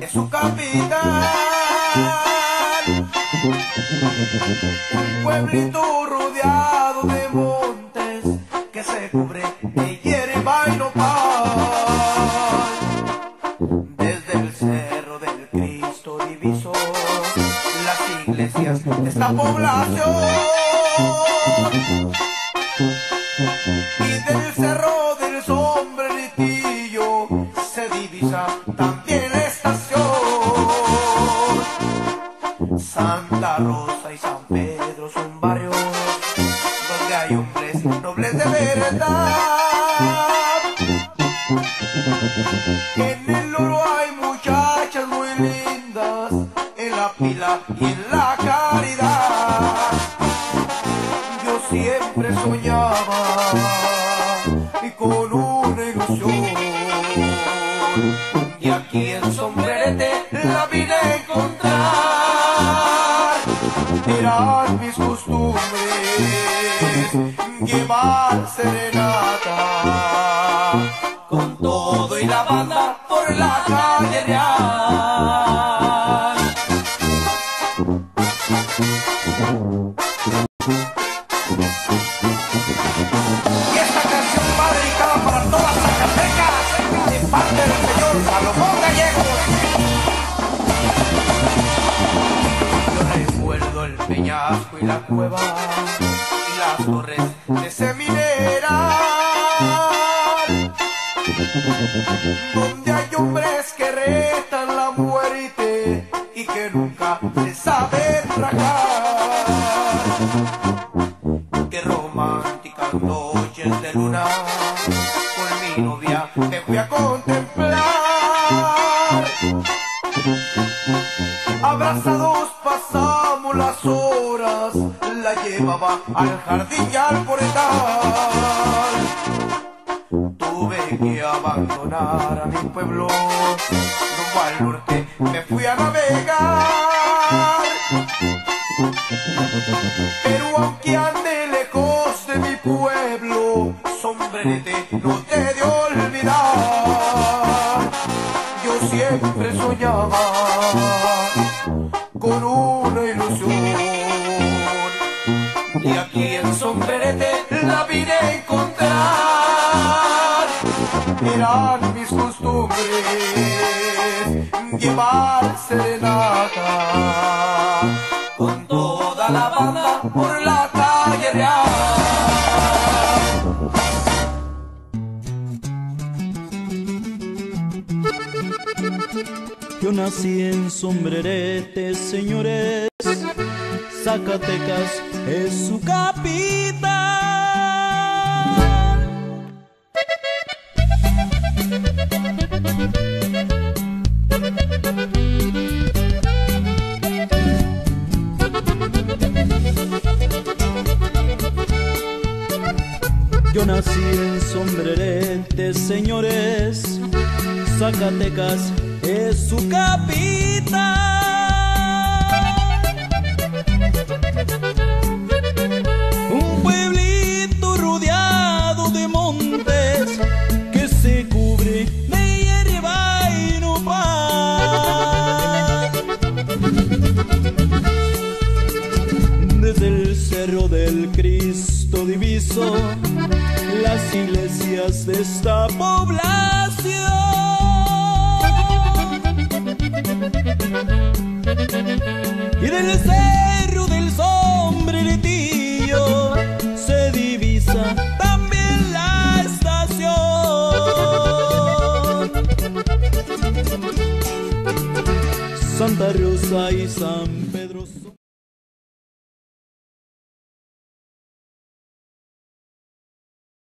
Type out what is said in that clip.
es su capital. Un pueblito rodeado de montes cubre de hierba y. Desde el cerro del Cristo diviso las iglesias de esta población. Y del cerro del sombreritillo se divisa también la estación. Santa Rosa y San Pedro son barrios En el oro hay muchachas muy lindas, en la pila y en la caridad yo siempre soñaba y con una ilusión. Y aquí en Sombrerete la vine encontrar. Eran mis costumbres llevar serenata con todo y la banda por la calle real. Y la cueva y las torres de Seminera, donde hay hombres que retan la muerte y que nunca se saben tragar. Qué románticas noches de luna con mi novia me fui a contemplar. Abrazados la llevaba al jardín y al portal. Tuve que abandonar a mi pueblo, rumbo al norte me fui a navegar. Pero aunque ande lejos de mi pueblo, sombrerete no te de olvidar. Yo siempre soñaba sombrerete la vine a encontrar. Eran mis costumbres llevar serenata con toda la banda por la calle real. Yo nací en Sombrerete, señores. Zacatecas es su capital. Yo nací en Sombrerete, señores. Zacatecas es su capital. Cerro del Cristo diviso las iglesias de esta población. Y del cerro del sombreretillo se divisa también la estación. Santa Rosa y San Pedro.